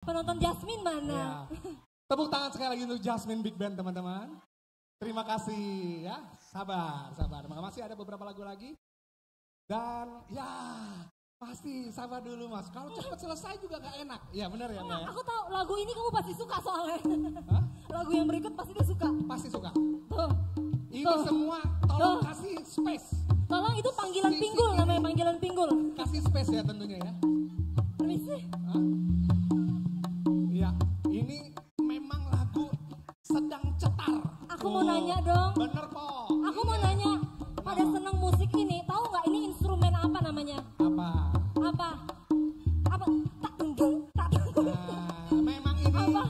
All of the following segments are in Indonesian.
Penonton Jasmine mana? Ya. Tepuk tangan sekali lagi untuk Jasmine Big Band teman-teman. Terima kasih ya, sabar, sabar. Masih ada beberapa lagu lagi. Dan ya pasti sabar dulu mas. Kalau cepat selesai juga gak enak. Ya benar ya Mbak. ya? Aku tahu lagu ini kamu pasti suka soalnya. Hah? lagu yang berikut pasti dia suka. Pasti suka. Tuh. Ini Tuh. semua tolong Tuh. kasih space. Tolong itu panggilan Si- si- pinggul si- namanya panggilan pinggul. Kasih space ya tentunya ya. Permisi. Hah? Nanya dong. Bener kok. Aku mau nanya, pada seneng musik ini, tahu nggak ini instrumen apa namanya? Apa? Apa? Apa? Tak tunggu, tak tunggu. Nah, memang ini Apa?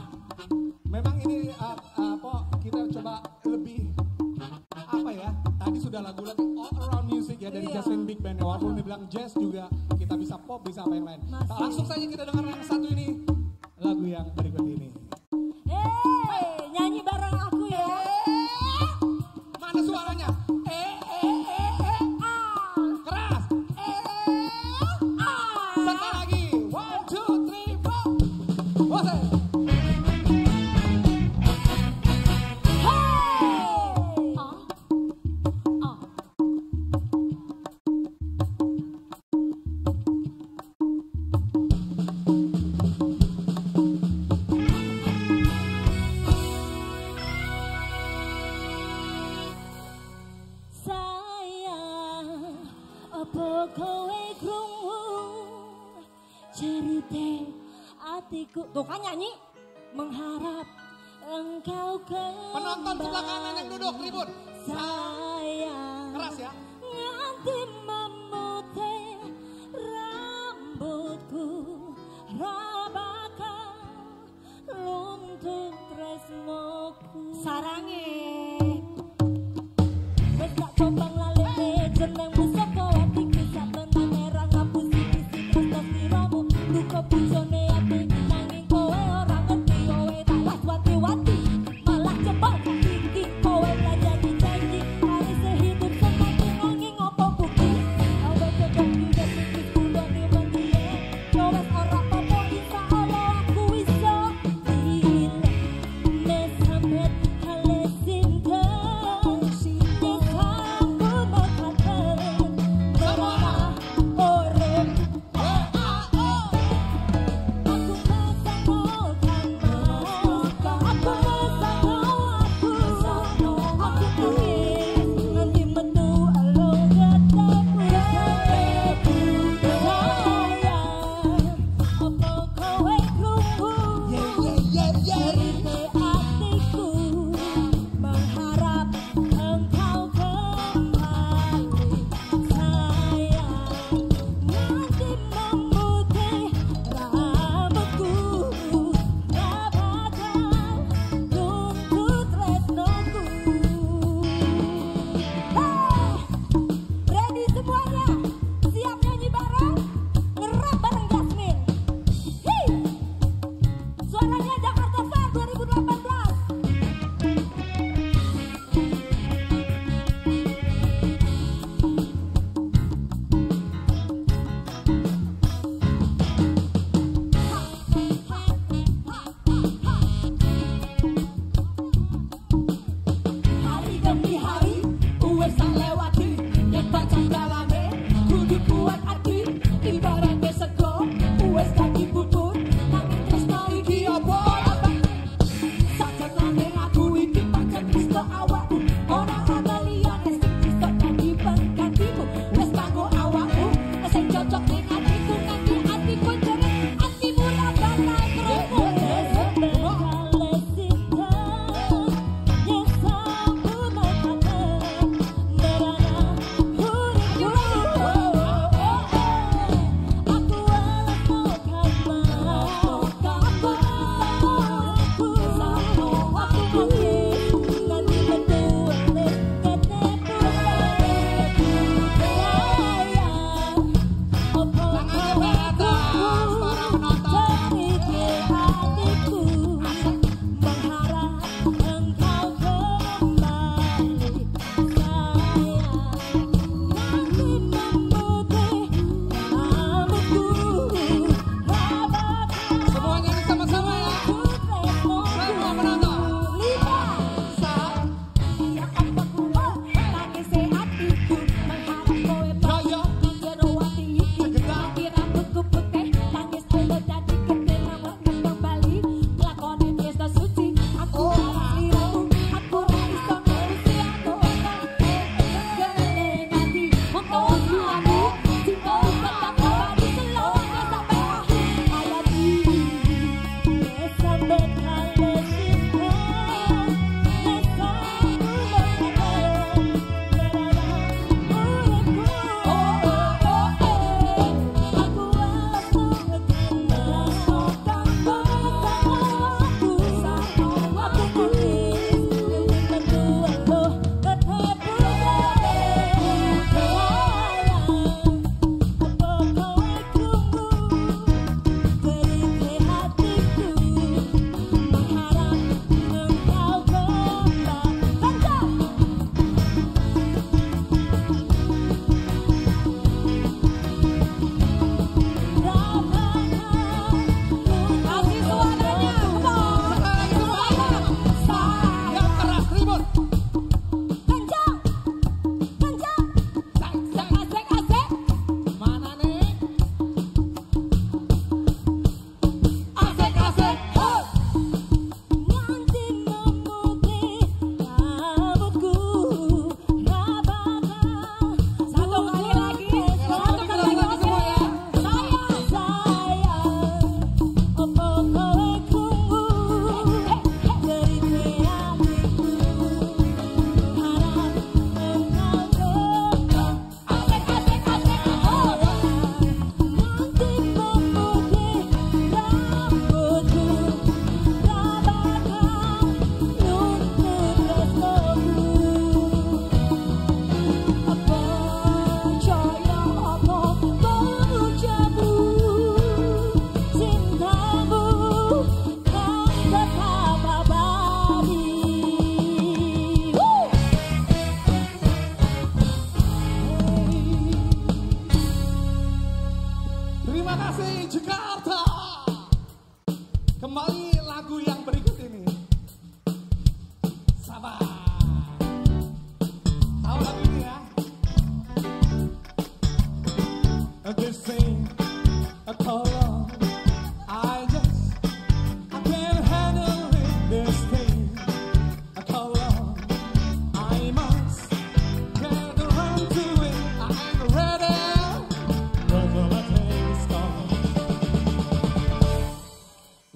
memang ini uh, uh, Po, kita coba lebih apa ya? Tadi sudah lagu-lagu all around music ya dari Iya. Jasmine Big Band. ya. Walaupun dibilang jazz juga kita bisa pop, bisa apa yang lain. Masih. Nah, langsung saja kita dengar yang satu ini. Lagu yang berikut kowe krungu cerita hatiku tuh kan nyanyi mengharap engkau kembali Penonton sebelah kanan yang duduk ribut. sayang Keras ya. nganti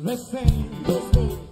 the same.